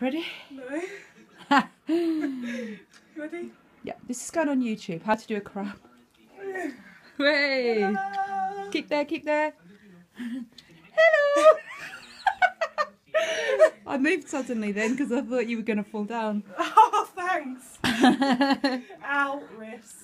Ready? No. Ready? Yeah, this is going on YouTube. How to do a crab. Hey! Keep there, keep there. Hello. I moved suddenly then because I thought you were going to fall down. Oh, thanks. Ow, wrist.